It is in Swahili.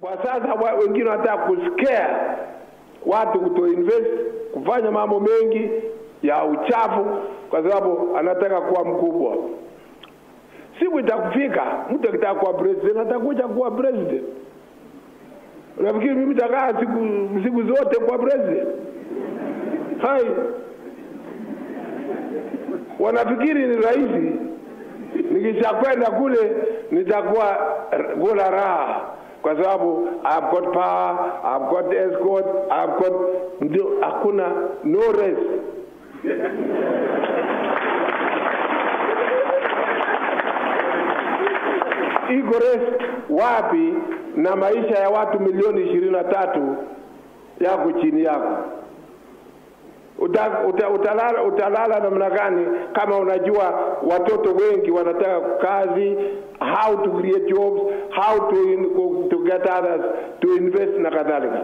Kwa sasa wengine wanataka kuskare watu kutoinvest, kufanya mambo mengi ya uchafu, kwa sababu anataka kuwa mkubwa. Siku itakufika mtu akitaka kuwa president atakuja kuwa president. Unafikiri mimi takaa siku, siku zote kuwa president? Hai, wanafikiri ni rahisi. Nikishakwenda kule nitakuwa kula raha, kwa sababu I've got power, I've got escort, I've got ndio, hakuna no rest. iko rest wapi na maisha ya watu milioni ishirini na tatu yako chini yako? Uta, uta, utalala, utalala namna gani kama unajua watoto wengi wanataka kazi, how to create jobs, how to, in, to get others to invest na kadhalika.